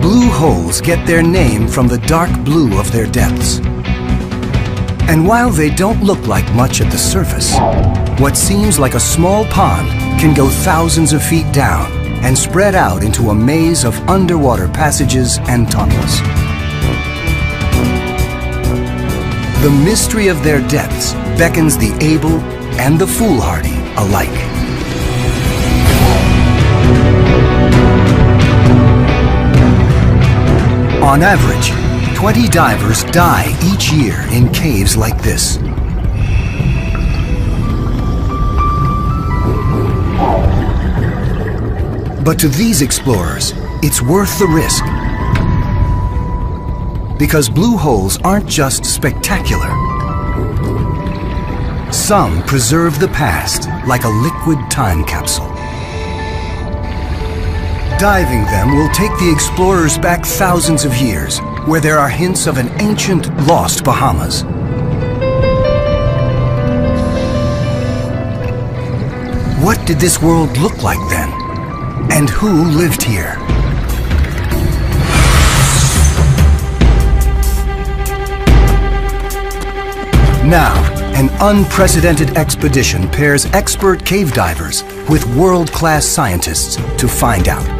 Blue holes get their name from the dark blue of their depths. And while they don't look like much at the surface, what seems like a small pond can go thousands of feet down and spread out into a maze of underwater passages and tunnels. The mystery of their depths beckons the able and the foolhardy alike. On average, 20 divers die each year in caves like this. But to these explorers, it's worth the risk. Because blue holes aren't just spectacular. Some preserve the past like a liquid time capsule. Diving them will take the explorers back thousands of years, where there are hints of an ancient, lost Bahamas. What did this world look like then? And who lived here? Now, an unprecedented expedition pairs expert cave divers with world-class scientists to find out.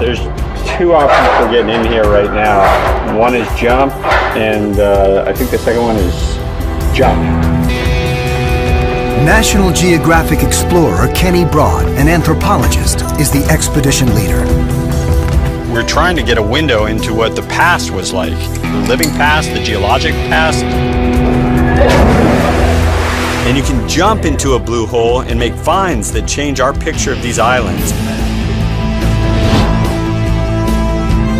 There's two options for getting in here right now. One is jump, and uh, I think the second one is jump. National Geographic explorer Kenny Broad, an anthropologist, is the expedition leader. We're trying to get a window into what the past was like. The living past, the geologic past. And you can jump into a blue hole and make finds that change our picture of these islands.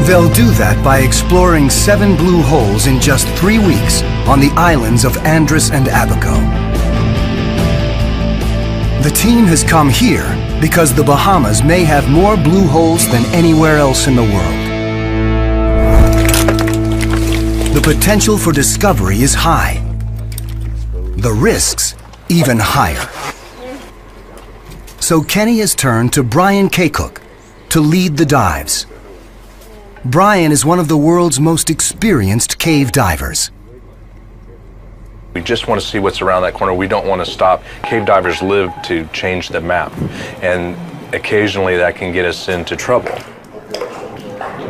They'll do that by exploring seven blue holes in just three weeks on the islands of Andros and Abaco. The team has come here because the Bahamas may have more blue holes than anywhere else in the world. The potential for discovery is high. The risks even higher. So Kenny has turned to Brian Kakuk to lead the dives. Brian is one of the world's most experienced cave divers. We just want to see what's around that corner. We don't want to stop. Cave divers live to change the map, and occasionally that can get us into trouble.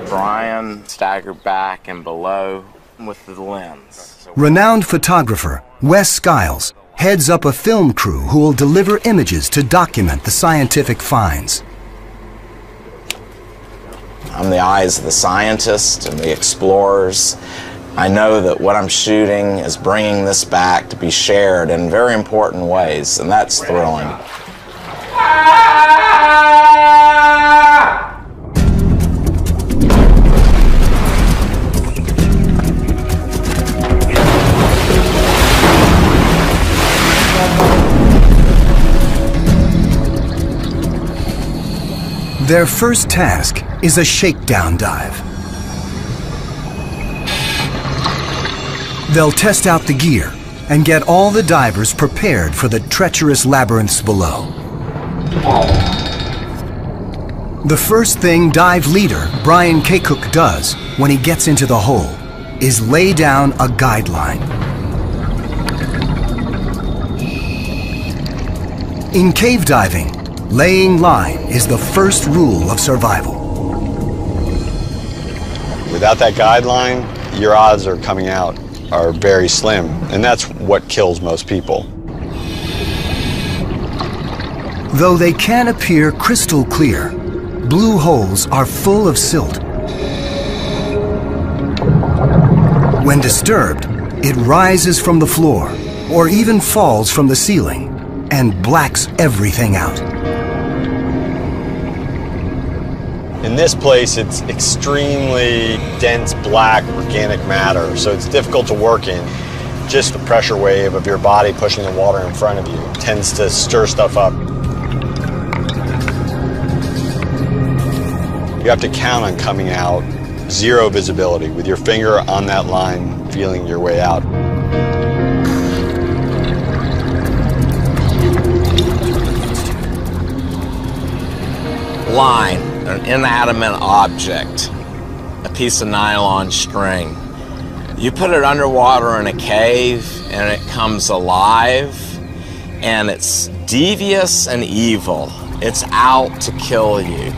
Brian staggered back and below with the lens. Renowned photographer Wes Skiles heads up a film crew who will deliver images to document the scientific finds. I'm the eyes of the scientists and the explorers. I know that what I'm shooting is bringing this back to be shared in very important ways, and that's thrilling. Their first task is a shakedown dive. They'll test out the gear and get all the divers prepared for the treacherous labyrinths below. The first thing dive leader Brian Kakuk does when he gets into the hole is lay down a guideline. In cave diving, laying line is the first rule of survival. Without that guideline, your odds of coming out are very slim, and that's what kills most people. Though they can appear crystal clear, blue holes are full of silt. When disturbed, it rises from the floor or even falls from the ceiling and blacks everything out. In this place, it's extremely dense black organic matter, so it's difficult to work in. Just the pressure wave of your body pushing the water in front of you tends to stir stuff up. You have to count on coming out zero visibility with your finger on that line, feeling your way out. line, an inanimate object, a piece of nylon string. You put it underwater in a cave and it comes alive and it's devious and evil. It's out to kill you.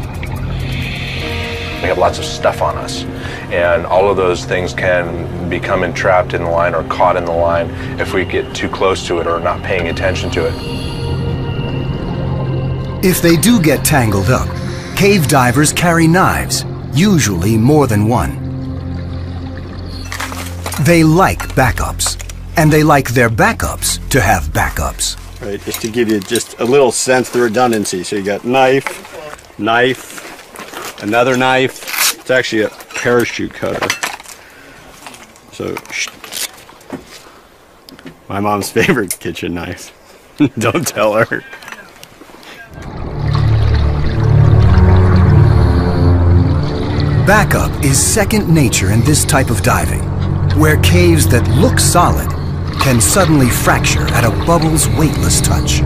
We have lots of stuff on us, and all of those things can become entrapped in the line or caught in the line if we get too close to it or not paying attention to it. If they do get tangled up, cave divers carry knives, usually more than one. They like backups, and they like their backups to have backups. Right, just to give you just a little sense of the redundancy. So you got knife, knife, another knife. It's actually a parachute cutter. So, my mom's favorite kitchen knife. Don't tell her. Backup is second nature in this type of diving, where caves that look solid can suddenly fracture at a bubble's weightless touch.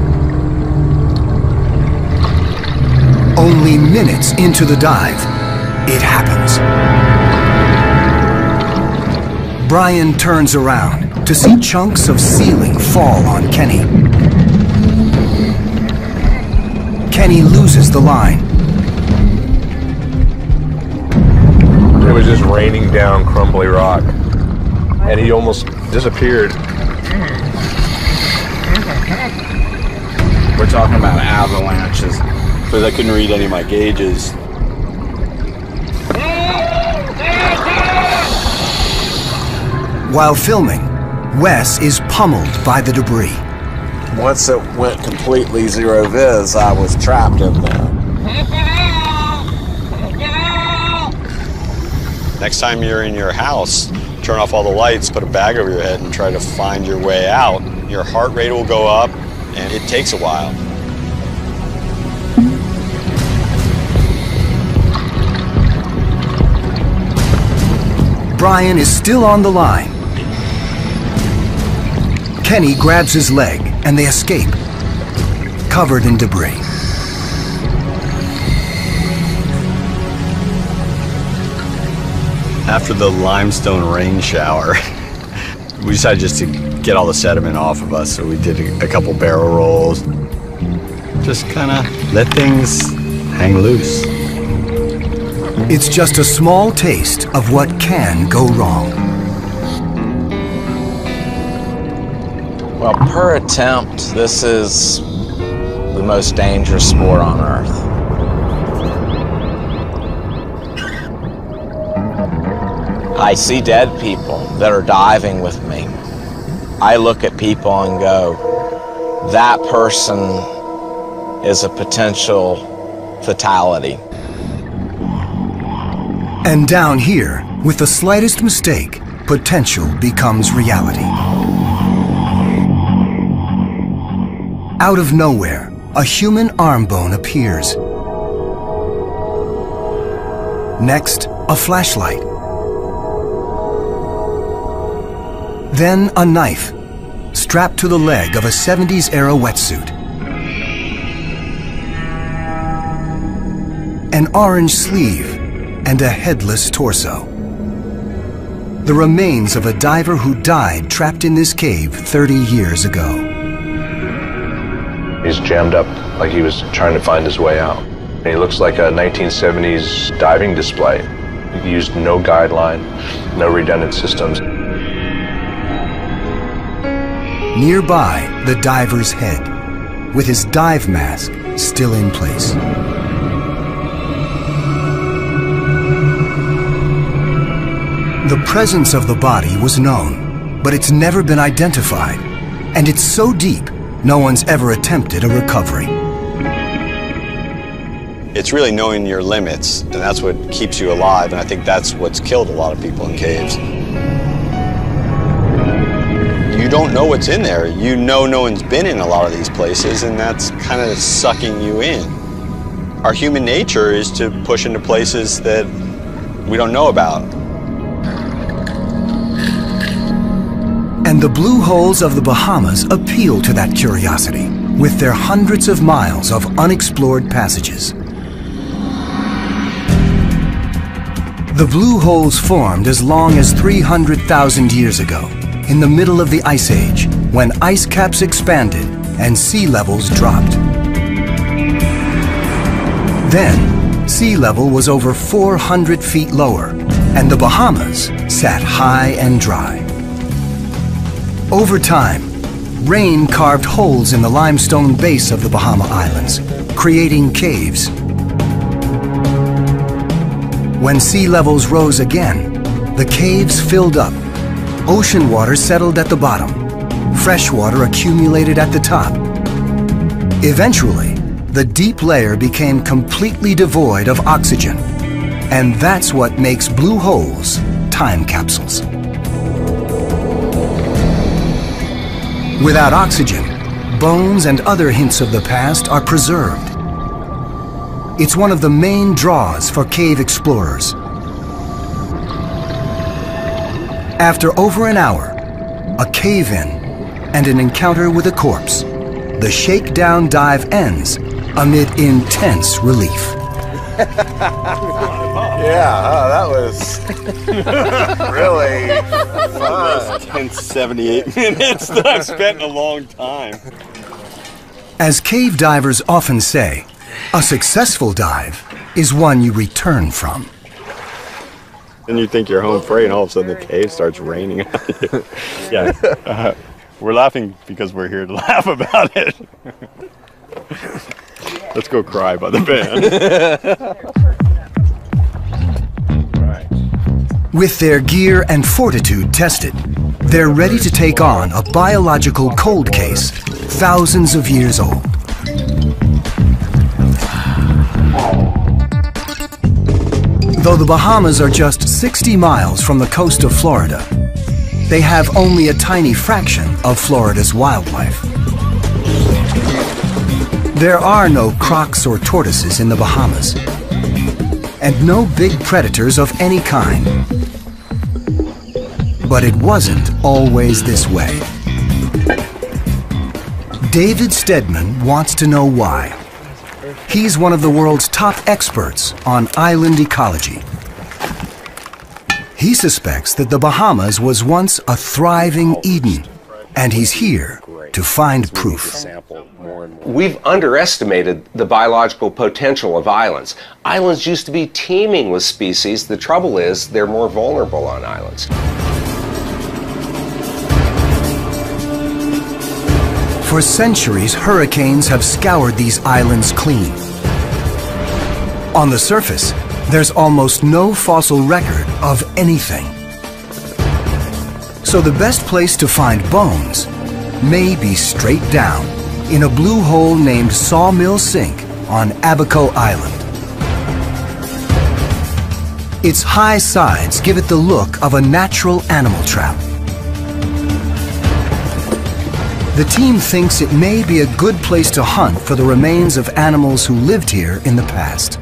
Only minutes into the dive, it happens. Brian turns around to see chunks of ceiling fall on Kenny. Kenny loses the line. It was just raining down crumbly rock, and he almost disappeared. We're talking about avalanches. Because I couldn't read any of my gauges. While filming, Wes is pummeled by the debris. Once it went completely zero vis, I was trapped in there. Next time you're in your house, turn off all the lights, put a bag over your head, and try to find your way out. Your heart rate will go up, and it takes a while. Brian is still on the line. Kenny grabs his leg and they escape, covered in debris. After the limestone rain shower, we decided just to get all the sediment off of us. So we did a, a couple barrel rolls. Just kind of let things hang loose. It's just a small taste of what can go wrong. Well, per attempt, this is the most dangerous sport on earth. I see dead people that are diving with me. I look at people and go, that person is a potential fatality. And down here, with the slightest mistake, potential becomes reality. Out of nowhere, a human arm bone appears. Next, a flashlight. Then a knife, strapped to the leg of a 70s era wetsuit. An orange sleeve and a headless torso. The remains of a diver who died trapped in this cave 30 years ago. He's jammed up like he was trying to find his way out. And he looks like a 1970s diving display. He used no guideline, no redundant systems. Nearby, the diver's head, with his dive mask still in place. The presence of the body was known, but it's never been identified. And it's so deep, no one's ever attempted a recovery. It's really knowing your limits, and that's what keeps you alive, and I think that's what's killed a lot of people in caves. Don't know what's in there. You know no one's been in a lot of these places, and that's kind of sucking you in. Our human nature is to push into places that we don't know about. And the blue holes of the Bahamas appeal to that curiosity with their hundreds of miles of unexplored passages. The blue holes formed as long as 300,000 years ago, in the middle of the Ice Age, when ice caps expanded and sea levels dropped. Then, sea level was over 400 feet lower, and the Bahamas sat high and dry. Over time, rain carved holes in the limestone base of the Bahama Islands, creating caves. When sea levels rose again, the caves filled up. Ocean water settled at the bottom. Fresh water accumulated at the top. Eventually, the deep layer became completely devoid of oxygen. And that's what makes blue holes time capsules. Without oxygen, bones and other hints of the past are preserved. It's one of the main draws for cave explorers. After over an hour, a cave-in, and an encounter with a corpse, the shakedown dive ends amid intense relief. Yeah, oh, that was really fun. 10, 78 minutes that I've spent in a long time. As cave divers often say, a successful dive is one you return from. And you think you're home free, and all of a sudden the cave starts raining on you. yeah. Uh, we're laughing because we're here to laugh about it. Let's go cry by the band. With their gear and fortitude tested, they're ready to take on a biological cold case thousands of years old. Though the Bahamas are just 60 miles from the coast of Florida, they have only a tiny fraction of Florida's wildlife. There are no crocs or tortoises in the Bahamas, and no big predators of any kind. But it wasn't always this way. David Steadman wants to know why. He's one of the world's top experts on island ecology. He suspects that the Bahamas was once a thriving Eden, and he's here to find proof. We've underestimated the biological potential of islands. Islands used to be teeming with species. The trouble is, they're more vulnerable on islands. For centuries, hurricanes have scoured these islands clean. On the surface, there's almost no fossil record of anything. So the best place to find bones may be straight down in a blue hole named Sawmill Sink on Abaco Island. Its high sides give it the look of a natural animal trap. The team thinks it may be a good place to hunt for the remains of animals who lived here in the past.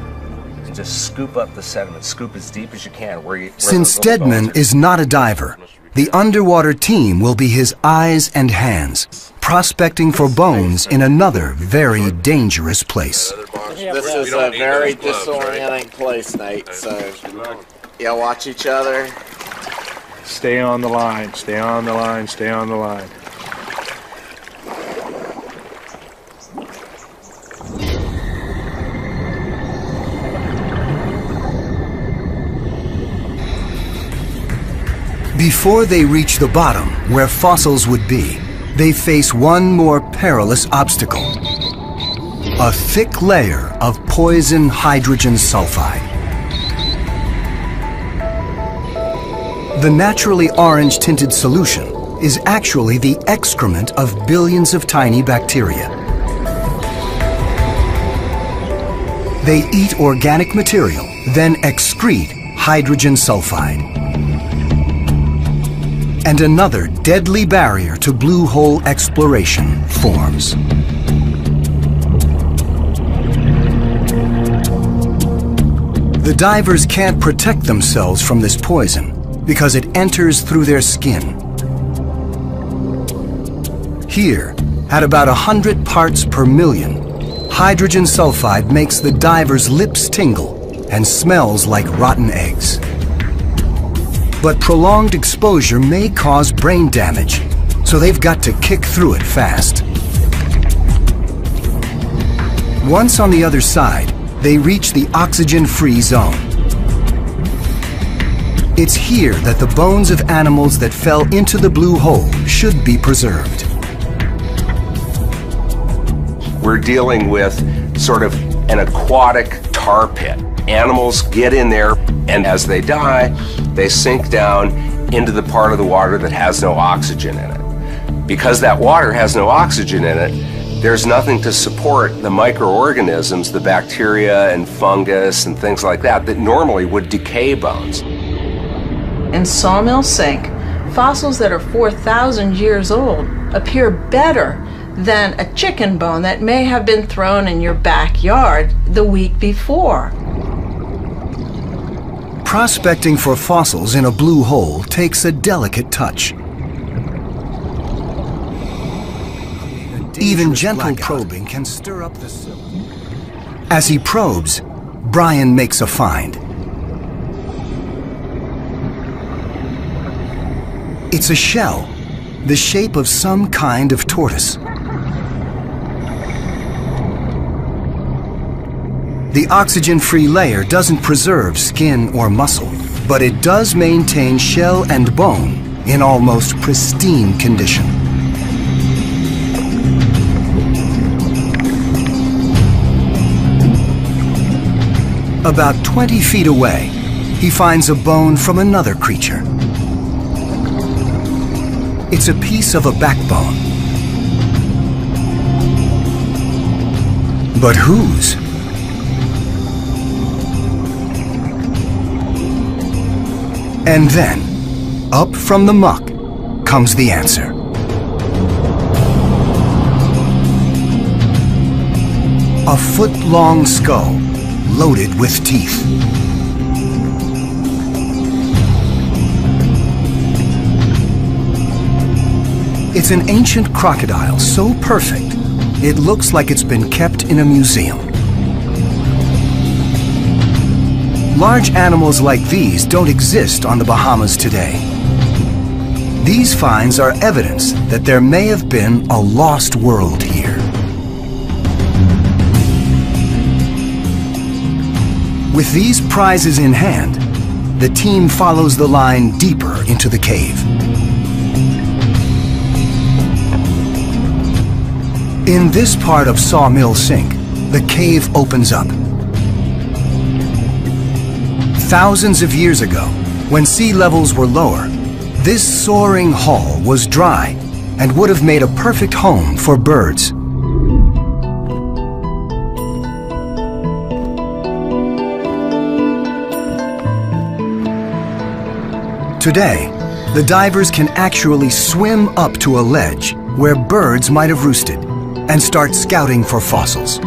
Just scoop up the sediment, scoop as deep as you can. Where you, where Since those Steadman is not a diver, the underwater team will be his eyes and hands, prospecting for bones in another very dangerous place. This is a very disorienting place, Nate. So y'all watch each other. Stay on the line, stay on the line, stay on the line. Before they reach the bottom, where fossils would be, they face one more perilous obstacle. A thick layer of poison hydrogen sulfide. The naturally orange-tinted solution is actually the excrement of billions of tiny bacteria. They eat organic material, then excrete hydrogen sulfide and another deadly barrier to blue hole exploration forms. The divers can't protect themselves from this poison because it enters through their skin. Here, at about 100 parts per million, hydrogen sulfide makes the diver's lips tingle and smells like rotten eggs. But prolonged exposure may cause brain damage, so they've got to kick through it fast. Once on the other side, they reach the oxygen-free zone. It's here that the bones of animals that fell into the blue hole should be preserved. We're dealing with sort of an aquatic tar pit. Animals get in there, and as they die, they sink down into the part of the water that has no oxygen in it. Because that water has no oxygen in it, there's nothing to support the microorganisms, the bacteria and fungus and things like that, that normally would decay bones. In Sawmill Sink, fossils that are 4,000 years old appear better than a chicken bone that may have been thrown in your backyard the week before. Prospecting for fossils in a blue hole takes a delicate touch. Even gentle probing can stir up the silt. As he probes, Brian makes a find. It's a shell, the shape of some kind of tortoise. The oxygen-free layer doesn't preserve skin or muscle, but it does maintain shell and bone in almost pristine condition. About 20 feet away, he finds a bone from another creature. It's a piece of a backbone. But whose? And then, up from the muck, comes the answer. A foot-long skull, loaded with teeth. It's an ancient crocodile so perfect, it looks like it's been kept in a museum. Large animals like these don't exist on the Bahamas today. These finds are evidence that there may have been a lost world here. With these prizes in hand, the team follows the line deeper into the cave. In this part of Sawmill Sink, the cave opens up. Thousands of years ago, when sea levels were lower, this soaring hall was dry and would have made a perfect home for birds. Today, the divers can actually swim up to a ledge where birds might have roosted and start scouting for fossils.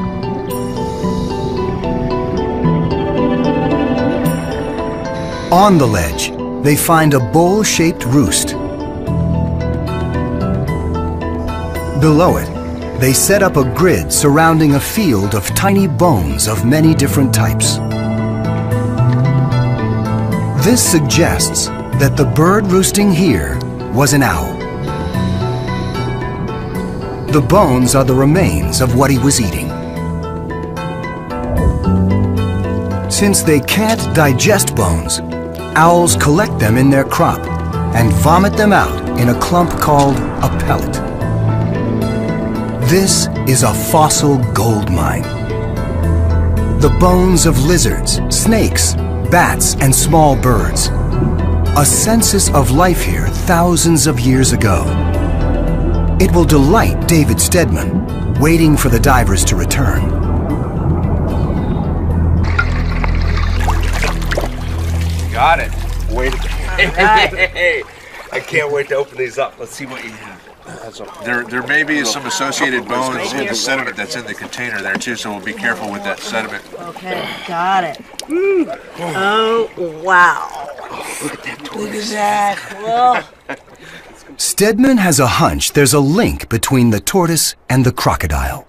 On the ledge, they find a bowl-shaped roost. Below it, they set up a grid surrounding a field of tiny bones of many different types. This suggests that the bird roosting here was an owl. The bones are the remains of what he was eating. Since they can't digest bones, owls collect them in their crop and vomit them out in a clump called a pellet. This is a fossil gold mine. The bones of lizards, snakes, bats, and small birds. A census of life here thousands of years ago. It will delight David Steadman, waiting for the divers to return. Got it. Wait. Hey, I can't wait to open these up. Let's see what you have. There, there may be some associated bones in the sediment that's in the container there too, so we'll be careful with that sediment. Okay, got it. Oh, wow. Look at that Look at that. Steadman has a hunch there's a link between the tortoise and the crocodile.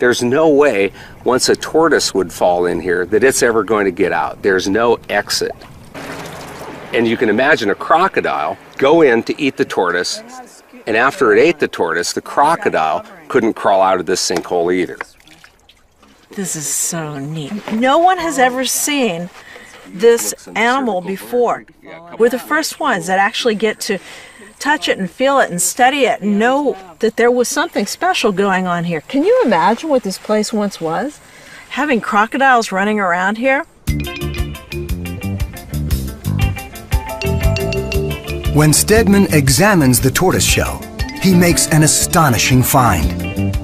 There's no way, once a tortoise would fall in here, that it's ever going to get out. There's no exit. And you can imagine a crocodile go in to eat the tortoise, and after it ate the tortoise, the crocodile couldn't crawl out of this sinkhole either. This is so neat. No one has ever seen this animal before. We're the first ones that actually get to touch it and feel it and study it and know that there was something special going on here. Can you imagine what this place once was? Having crocodiles running around here? When Steadman examines the tortoise shell, he makes an astonishing find.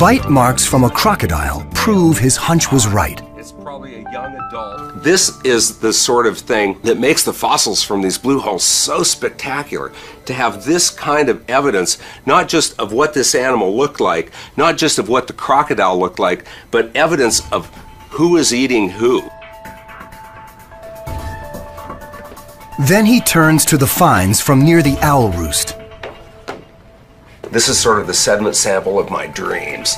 Bite marks from a crocodile prove his hunch was right. It's probably a young adult. This is the sort of thing that makes the fossils from these blue holes so spectacular. To have this kind of evidence, not just of what this animal looked like, not just of what the crocodile looked like, but evidence of who is eating who. Then he turns to the finds from near the owl roost. This is sort of the sediment sample of my dreams.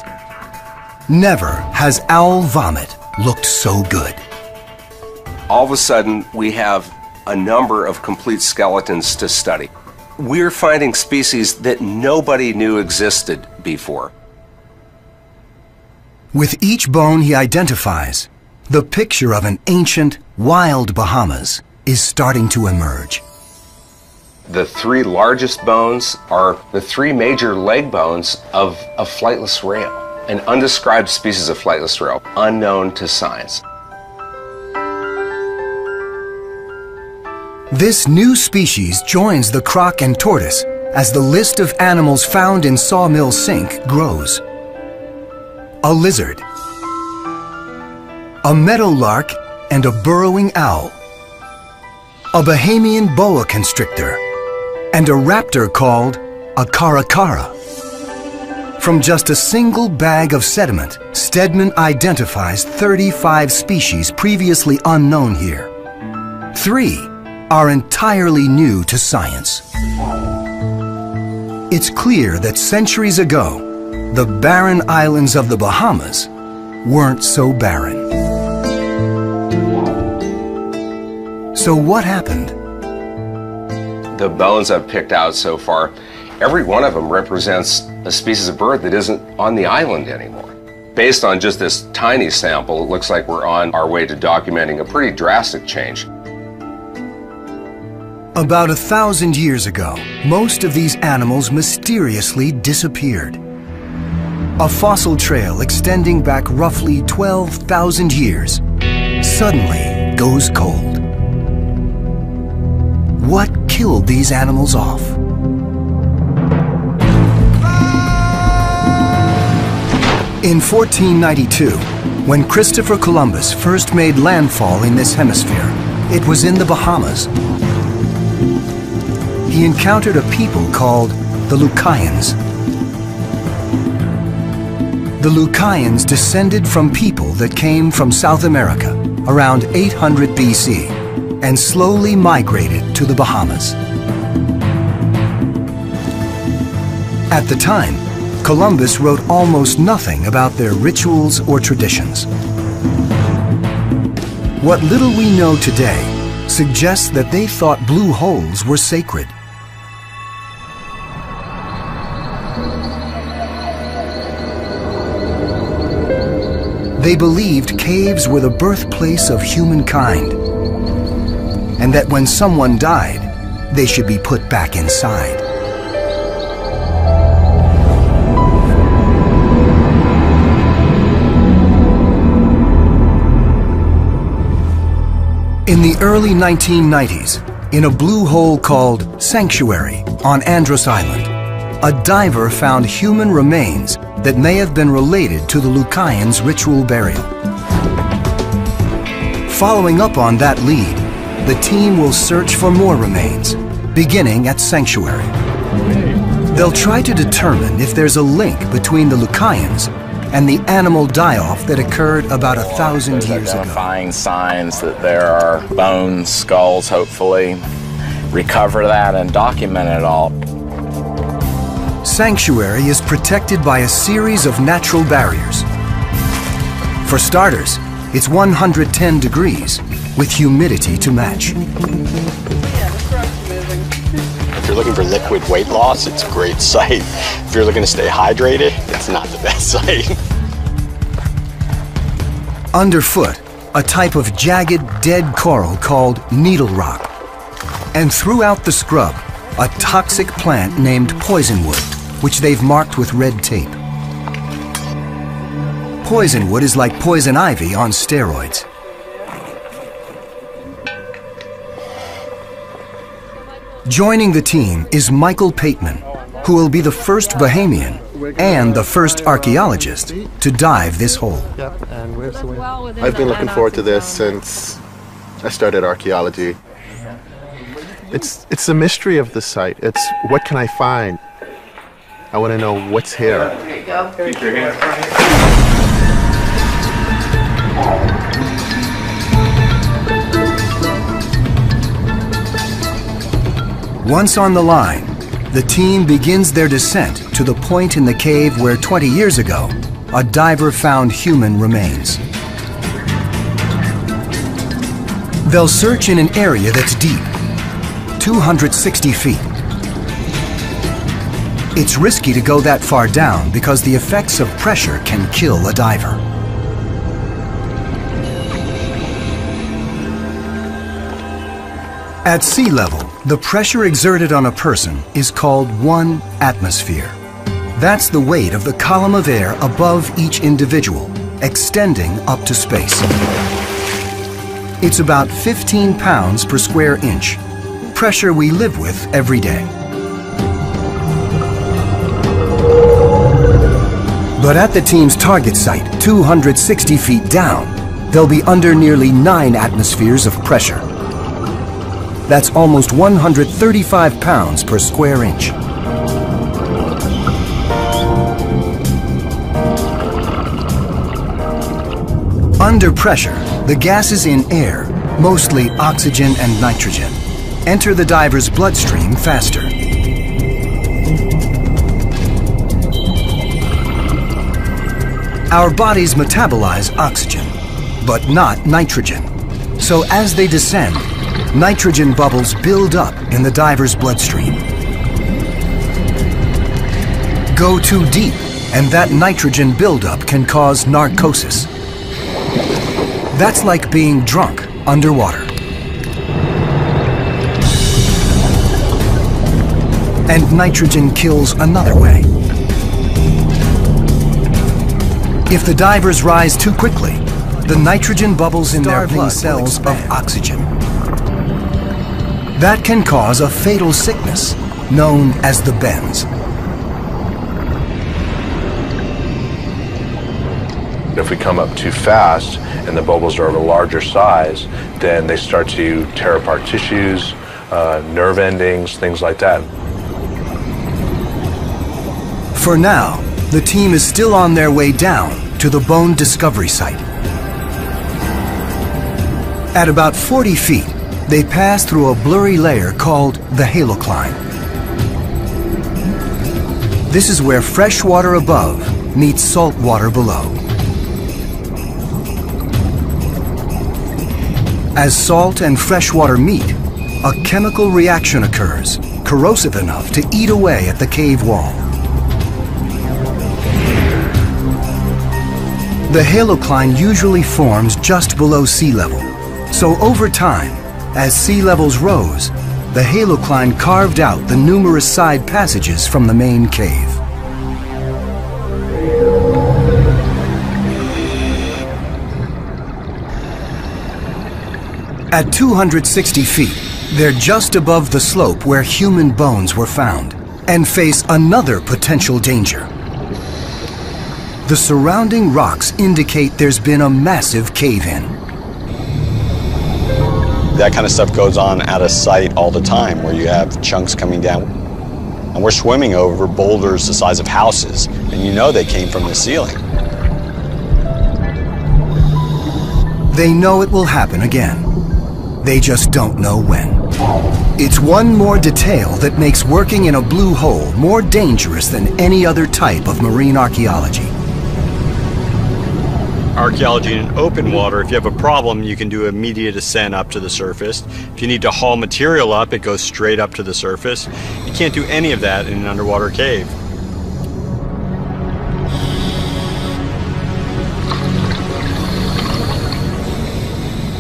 Never has owl vomit looked so good. All of a sudden, we have a number of complete skeletons to study. We're finding species that nobody knew existed before. With each bone he identifies, the picture of an ancient, wild Bahamas is starting to emerge. The three largest bones are the three major leg bones of a flightless rail, an undescribed species of flightless rail, unknown to science. This new species joins the croc and tortoise as the list of animals found in Sawmill Sink grows. A lizard, a meadowlark, and a burrowing owl, a Bahamian boa constrictor, and a raptor called a caracara. From just a single bag of sediment, Steadman identifies 35 species previously unknown here. Three are entirely new to science. It's clear that centuries ago, the barren islands of the Bahamas weren't so barren. So what happened? The bones I've picked out so far, every one of them represents a species of bird that isn't on the island anymore. Based on just this tiny sample, it looks like we're on our way to documenting a pretty drastic change. About a thousand years ago, most of these animals mysteriously disappeared. A fossil trail extending back roughly 12,000 years suddenly goes cold. What killed these animals off? In 1492, when Christopher Columbus first made landfall in this hemisphere, it was in the Bahamas. He encountered a people called the Lucayans. The Lucayans descended from people that came from South America around 800 BC and slowly migrated to the Bahamas. At the time, Columbus wrote almost nothing about their rituals or traditions. What little we know today suggests that they thought blue holes were sacred. They believed caves were the birthplace of humankind, and that when someone died, they should be put back inside. In the early 1990s, in a blue hole called Sanctuary on Andros Island, a diver found human remains that may have been related to the Lucayans' ritual burial. Following up on that lead, the team will search for more remains, beginning at Sanctuary. They'll try to determine if there's a link between the Lucayans and the animal die-off that occurred about a thousand years ago. Identifying signs that there are bones, skulls, hopefully. Recover that and document it all. Sanctuary is protected by a series of natural barriers. For starters, it's 110 degrees, with humidity to match. If you're looking for liquid weight loss, it's a great site. If you're looking to stay hydrated, it's not the best site. Underfoot, a type of jagged, dead coral called needle rock. And throughout the scrub, a toxic plant named poisonwood, which they've marked with red tape. Poisonwood is like poison ivy on steroids. Joining the team is Michael Pateman, who will be the first Bahamian and the first archaeologist to dive this hole. I've been looking forward to this since I started archaeology. It's it's the mystery of the site. It's what can I find? I want to know what's here. Once on the line, the team begins their descent to the point in the cave where 20 years ago, a diver found human remains. They'll search in an area that's deep, 260 feet. It's risky to go that far down because the effects of pressure can kill a diver. At sea level, the pressure exerted on a person is called one atmosphere. That's the weight of the column of air above each individual, extending up to space. It's about 15 pounds per square inch, pressure we live with every day. But at the team's target site, 260 feet down, they'll be under nearly 9 atmospheres of pressure. That's almost 135 pounds per square inch. Under pressure, the gases in air, mostly oxygen and nitrogen, enter the diver's bloodstream faster. Our bodies metabolize oxygen, but not nitrogen. So as they descend, nitrogen bubbles build up in the diver's bloodstream. Go too deep, and that nitrogen buildup can cause narcosis. That's like being drunk underwater. And nitrogen kills another way. If the divers rise too quickly, the nitrogen bubbles in their blood cells of oxygen. That can cause a fatal sickness known as the bends. If we come up too fast and the bubbles are of a larger size, then they start to tear apart tissues, uh, nerve endings, things like that. For now, the team is still on their way down to the bone discovery site. At about 40 feet, they pass through a blurry layer called the halocline. This is where fresh water above meets salt water below. As salt and fresh water meet, a chemical reaction occurs, corrosive enough to eat away at the cave wall. The halocline usually forms just below sea level, so over time, as sea levels rose, the halocline carved out the numerous side passages from the main cave. At 260 feet, they're just above the slope where human bones were found and face another potential danger. The surrounding rocks indicate there's been a massive cave-in. That kind of stuff goes on out of sight all the time where you have chunks coming down. And we're swimming over boulders the size of houses, and you know they came from the ceiling. They know it will happen again. They just don't know when. It's one more detail that makes working in a blue hole more dangerous than any other type of marine archaeology. Archaeology in open water, if you have a problem, you can do immediate ascent up to the surface. If you need to haul material up, it goes straight up to the surface. You can't do any of that in an underwater cave.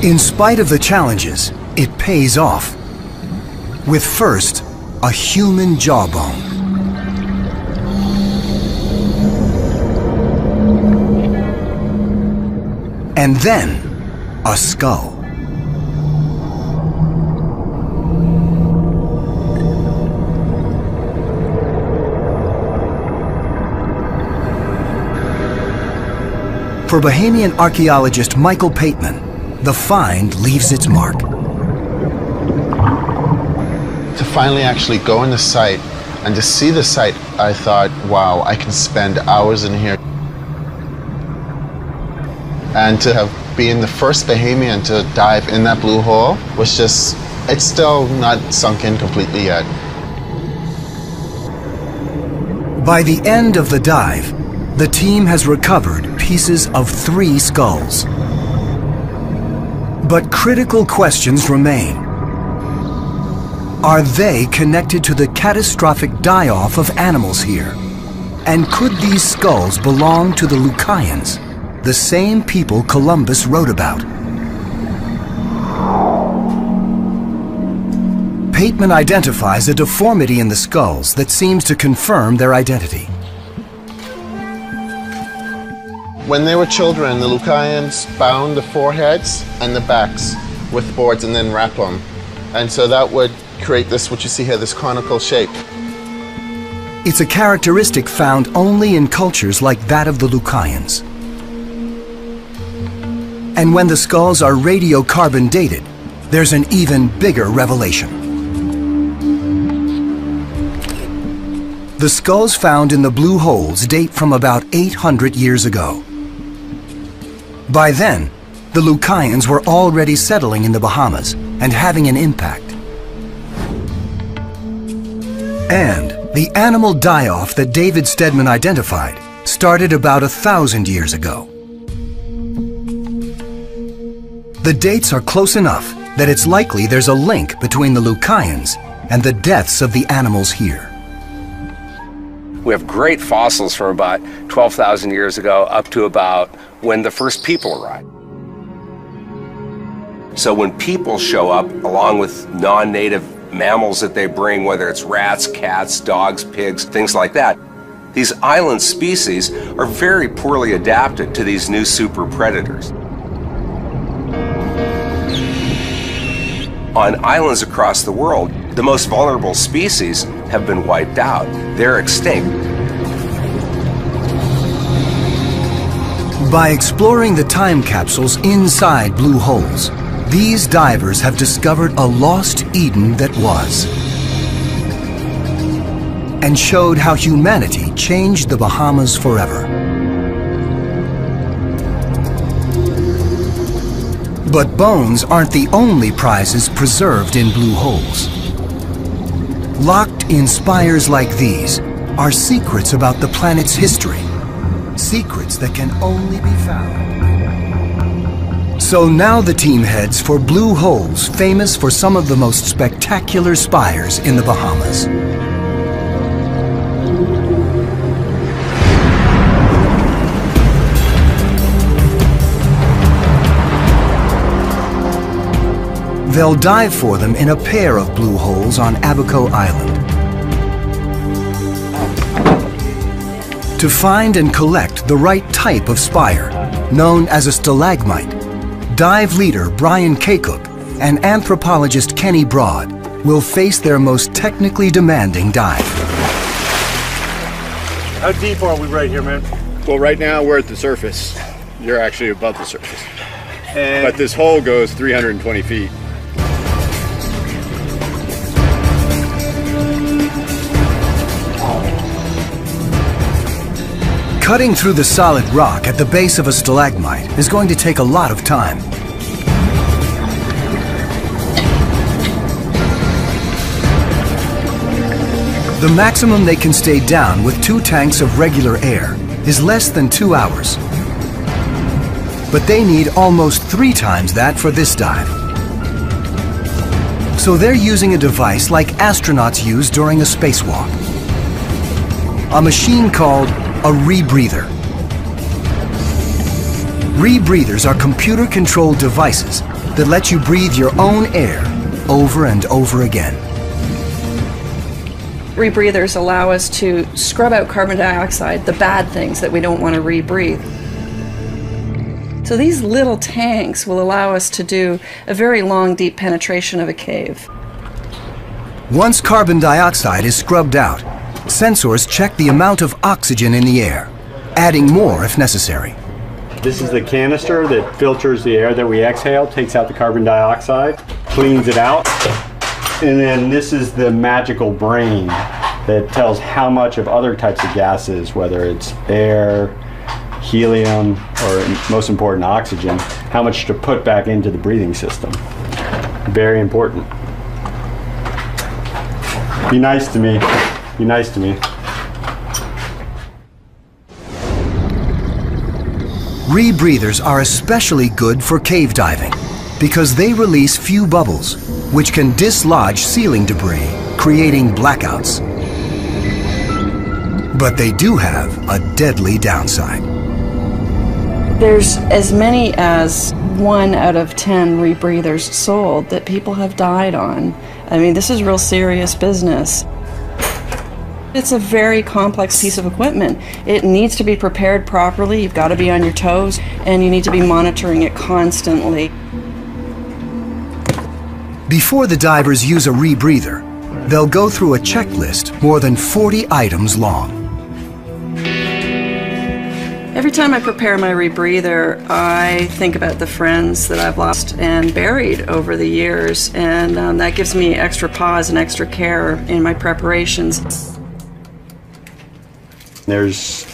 In spite of the challenges, it pays off. With first, a human jawbone. And then, a skull. For Bahamian archaeologist Michael Pateman, the find leaves its mark. To finally actually go in the site and to see the site, I thought, wow, I can spend hours in here. And to have been the first Bahamian to dive in that blue hole was just, it's still not sunk in completely yet. By the end of the dive, the team has recovered pieces of three skulls. But critical questions remain. Are they connected to the catastrophic die-off of animals here? And could these skulls belong to the Lucayans, the same people Columbus wrote about? Pateman identifies a deformity in the skulls that seems to confirm their identity. When they were children, the Lucayans bound the foreheads and the backs with boards and then wrap them. And so that would create this, what you see here, this conical shape. It's a characteristic found only in cultures like that of the Lucayans. And when the skulls are radiocarbon dated, there's an even bigger revelation. The skulls found in the blue holes date from about 800 years ago. By then, the Lucayans were already settling in the Bahamas and having an impact. And the animal die-off that David Steadman identified started about a thousand years ago. The dates are close enough that it's likely there's a link between the Lucayans and the deaths of the animals here. We have great fossils from about 12,000 years ago up to about when the first people arrived. So when people show up, along with non-native mammals that they bring, whether it's rats, cats, dogs, pigs, things like that, these island species are very poorly adapted to these new super predators. On islands across the world, the most vulnerable species have been wiped out. They're extinct. By exploring the time capsules inside blue holes, these divers have discovered a lost Eden that was. And showed how humanity changed the Bahamas forever. But bones aren't the only prizes preserved in blue holes. Locked in spires like these are secrets about the planet's history. Secrets that can only be found. So now the team heads for blue holes famous for some of the most spectacular spires in the Bahamas. They'll dive for them in a pair of blue holes on Abaco Island. To find and collect the right type of spire, known as a stalagmite, dive leader Brian Kakuk and anthropologist Kenny Broad will face their most technically demanding dive. How deep are we right here, man? Well, right now we're at the surface. You're actually above the surface. And But this hole goes 320 feet. Cutting through the solid rock at the base of a stalagmite is going to take a lot of time. The maximum they can stay down with two tanks of regular air is less than two hours. but they need almost three times that for this dive. So they're using a device like astronauts use during a spacewalk. A machine called a rebreather. Rebreathers are computer-controlled devices that let you breathe your own air over and over again. Rebreathers allow us to scrub out carbon dioxide, the bad things that we don't want to rebreathe. So these little tanks will allow us to do a very long, deep penetration of a cave. Once carbon dioxide is scrubbed out, sensors check the amount of oxygen in the air, adding more if necessary. This is the canister that filters the air that we exhale, takes out the carbon dioxide, cleans it out. And then this is the magical brain that tells how much of other types of gases, whether it's air, helium, or most important, oxygen, how much to put back into the breathing system. Very important. Be nice to me. Be nice to me. Rebreathers are especially good for cave diving because they release few bubbles, which can dislodge ceiling debris, creating blackouts. But they do have a deadly downside. There's as many as one out of ten rebreathers sold that people have died on. I mean, this is real serious business. It's a very complex piece of equipment. It needs to be prepared properly. You've got to be on your toes and you need to be monitoring it constantly. Before the divers use a rebreather, they'll go through a checklist more than 40 items long. Every time I prepare my rebreather, I think about the friends that I've lost and buried over the years, and um, that gives me extra pause and extra care in my preparations. There's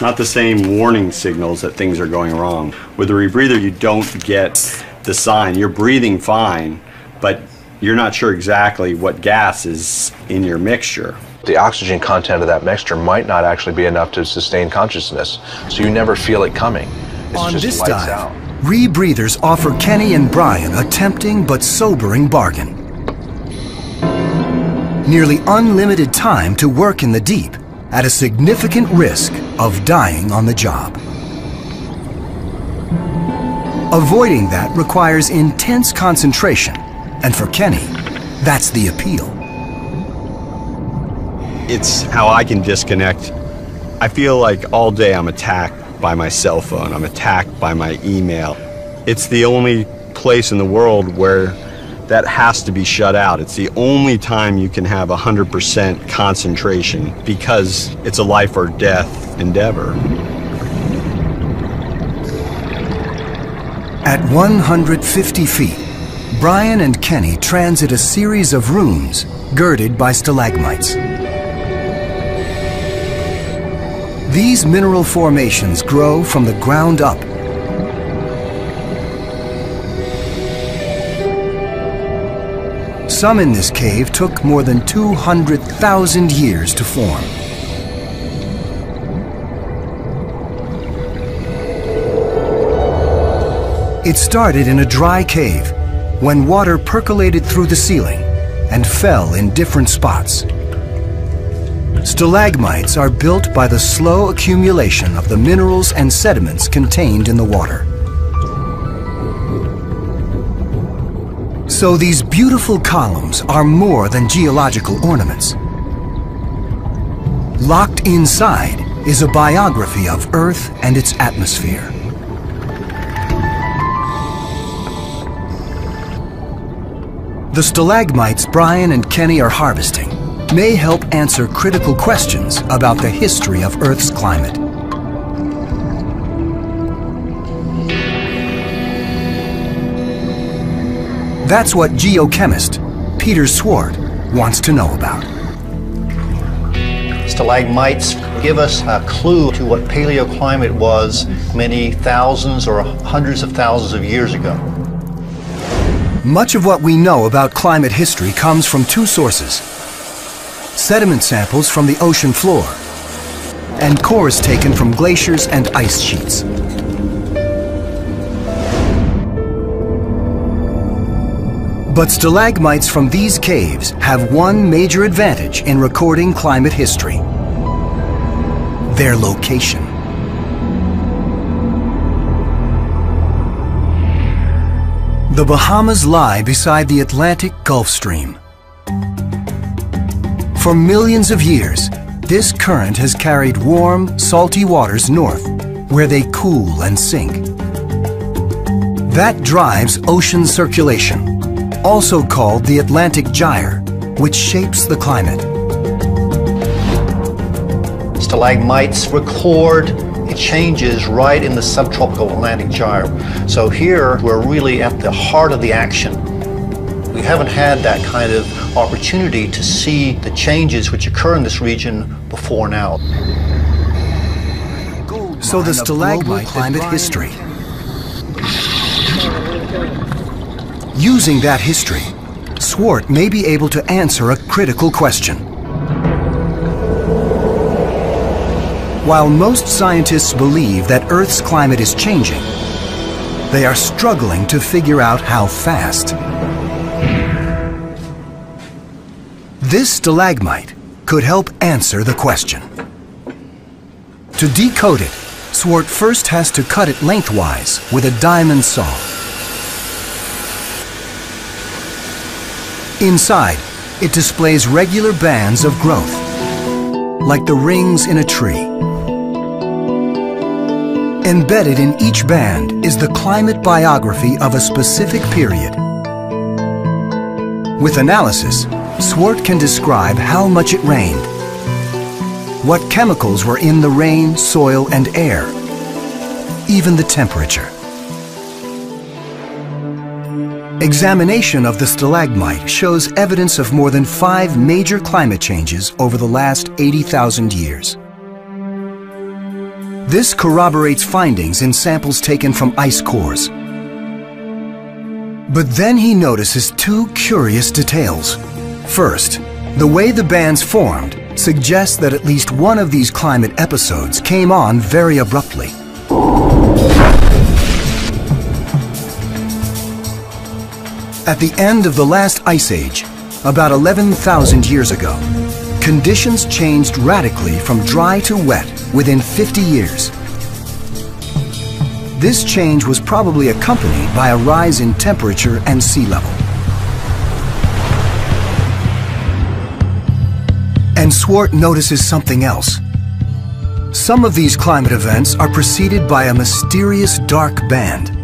not the same warning signals that things are going wrong. With a rebreather, you don't get the sign. You're breathing fine, but you're not sure exactly what gas is in your mixture. The oxygen content of that mixture might not actually be enough to sustain consciousness, so you never feel it coming. It's On just this dive, out. rebreathers offer Kenny and Brian a tempting but sobering bargain. Nearly unlimited time to work in the deep at a significant risk of dying on the job. Avoiding that requires intense concentration, and for Kenny, that's the appeal. It's how I can disconnect. I feel like all day I'm attacked by my cell phone, I'm attacked by my email. It's the only place in the world where that has to be shut out. It's the only time you can have 100% concentration because it's a life or death endeavor. At 150 feet, Brian and Kenny transit a series of rooms girded by stalagmites. These mineral formations grow from the ground up. Some in this cave took more than 200,000 years to form. It started in a dry cave when water percolated through the ceiling and fell in different spots. Stalagmites are built by the slow accumulation of the minerals and sediments contained in the water. So these beautiful columns are more than geological ornaments. Locked inside is a biography of Earth and its atmosphere. The stalagmites Brian and Kenny are harvesting may help answer critical questions about the history of Earth's climate. That's what geochemist Peter Swart wants to know about. Stalagmites give us a clue to what paleoclimate was many thousands or hundreds of thousands of years ago. Much of what we know about climate history comes from two sources. Sediment samples from the ocean floor and cores taken from glaciers and ice sheets. But stalagmites from these caves have one major advantage in recording climate history. Their location. The Bahamas lie beside the Atlantic Gulf Stream. For millions of years, this current has carried warm, salty waters north, where they cool and sink. That drives ocean circulation, also called the Atlantic Gyre, which shapes the climate. Stalagmites record it changes right in the subtropical Atlantic gyre. So here we're really at the heart of the action. We haven't had that kind of opportunity to see the changes which occur in this region before now. So the stalagmite climate history. Using that history, Swart may be able to answer a critical question. While most scientists believe that Earth's climate is changing, they are struggling to figure out how fast. This stalagmite could help answer the question. To decode it, Swart first has to cut it lengthwise with a diamond saw. Inside, it displays regular bands of growth, like the rings in a tree. Embedded in each band is the climate biography of a specific period. With analysis, Swart can describe how much it rained, what chemicals were in the rain, soil, and air, even the temperature. Examination of the stalagmite shows evidence of more than five major climate changes over the last 80,000 years. This corroborates findings in samples taken from ice cores. But then he notices two curious details. First, the way the bands formed suggests that at least one of these climate episodes came on very abruptly. At the end of the last ice age, about 11,000 years ago, conditions changed radically from dry to wet within 50 years. This change was probably accompanied by a rise in temperature and sea level. And Swart notices something else. Some of these climate events are preceded by a mysterious dark band.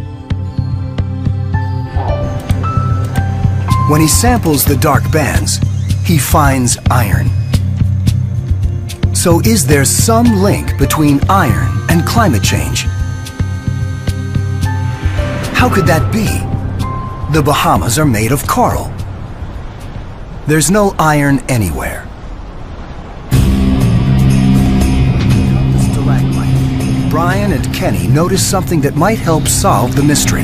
When he samples the dark bands, he finds iron. So is there some link between iron and climate change? How could that be? The Bahamas are made of coral. There's no iron anywhere. Brian and Kenny notice something that might help solve the mystery.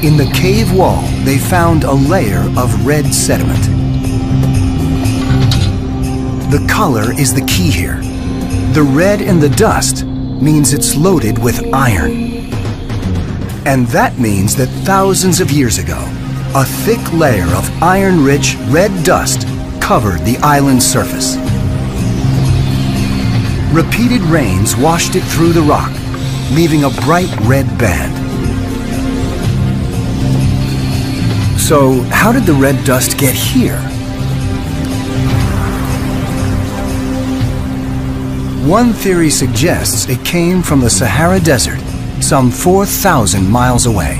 In the cave wall, they found a layer of red sediment. The color is the key here. The red in the dust means it's loaded with iron. And that means that thousands of years ago, a thick layer of iron-rich red dust covered the island's surface. Repeated rains washed it through the rock, leaving a bright red band. So how did the red dust get here? One theory suggests it came from the Sahara Desert, some 4,000 miles away.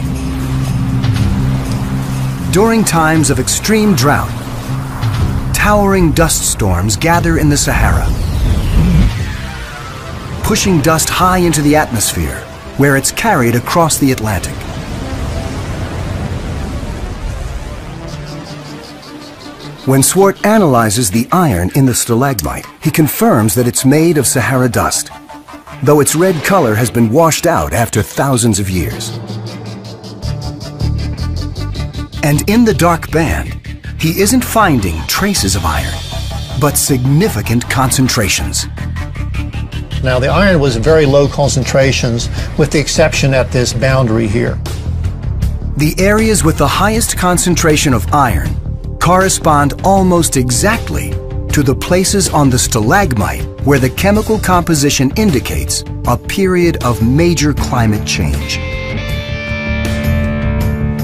During times of extreme drought, towering dust storms gather in the Sahara, pushing dust high into the atmosphere, where it's carried across the Atlantic. When Swart analyzes the iron in the stalagmite, he confirms that it's made of Sahara dust, though its red color has been washed out after thousands of years. And in the dark band, he isn't finding traces of iron, but significant concentrations. Now, the iron was very low concentrations, with the exception at this boundary here. The areas with the highest concentration of iron correspond almost exactly to the places on the stalagmite where the chemical composition indicates a period of major climate change.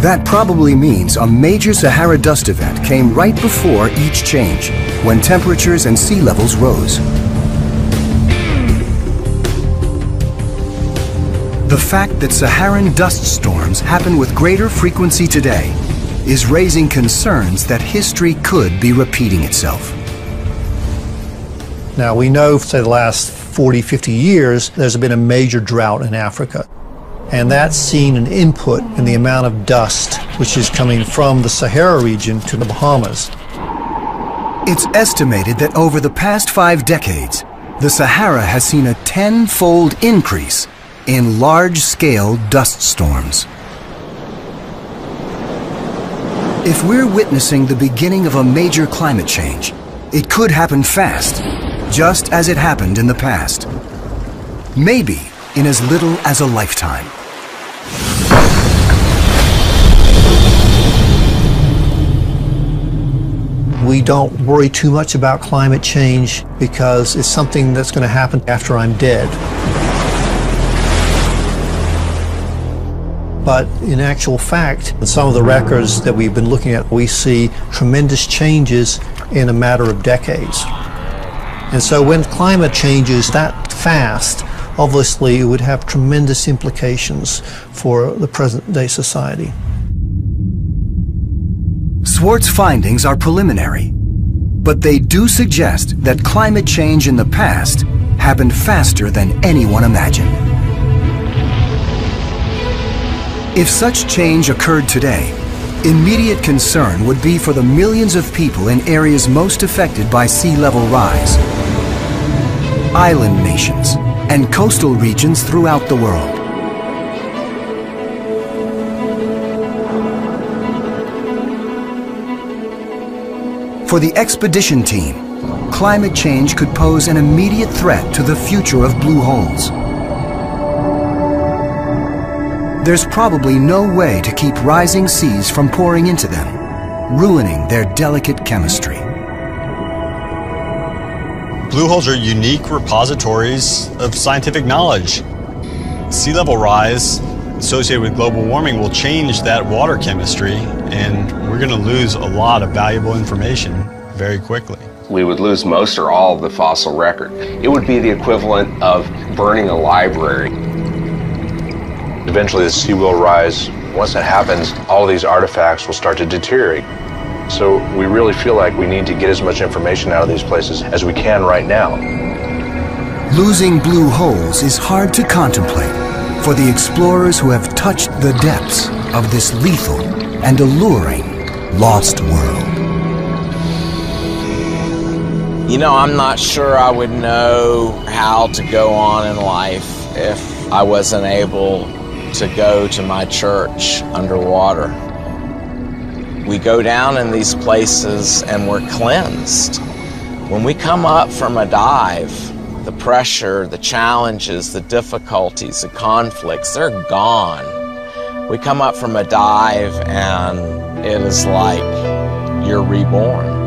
That probably means a major Sahara dust event came right before each change, when temperatures and sea levels rose. The fact that Saharan dust storms happen with greater frequency today is raising concerns that history could be repeating itself. Now, we know, say, the last 40, 50 years, there's been a major drought in Africa. And that's seen an input in the amount of dust which is coming from the Sahara region to the Bahamas. It's estimated that over the past five decades, the Sahara has seen a tenfold increase in large-scale dust storms. If we're witnessing the beginning of a major climate change, it could happen fast, just as it happened in the past. Maybe in as little as a lifetime. We don't worry too much about climate change because it's something that's going to happen after I'm dead. But in actual fact, in some of the records that we've been looking at, we see tremendous changes in a matter of decades. And so when climate changes that fast, obviously it would have tremendous implications for the present day society. Swart's findings are preliminary, but they do suggest that climate change in the past happened faster than anyone imagined. If such change occurred today, immediate concern would be for the millions of people in areas most affected by sea level rise. Island nations and coastal regions throughout the world. For the expedition team, climate change could pose an immediate threat to the future of blue holes. There's probably no way to keep rising seas from pouring into them, ruining their delicate chemistry. Blue holes are unique repositories of scientific knowledge. Sea level rise associated with global warming will change that water chemistry, and we're going to lose a lot of valuable information very quickly. We would lose most or all of the fossil record. It would be the equivalent of burning a library. Eventually, the sea will rise. Once that happens, all these artifacts will start to deteriorate. So we really feel like we need to get as much information out of these places as we can right now. Losing blue holes is hard to contemplate for the explorers who have touched the depths of this lethal and alluring lost world. You know, I'm not sure I would know how to go on in life if I wasn't able to go to my church underwater. We go down in these places and we're cleansed. When we come up from a dive, the pressure, the challenges, the difficulties, the conflicts, they're gone. We come up from a dive and it is like you're reborn.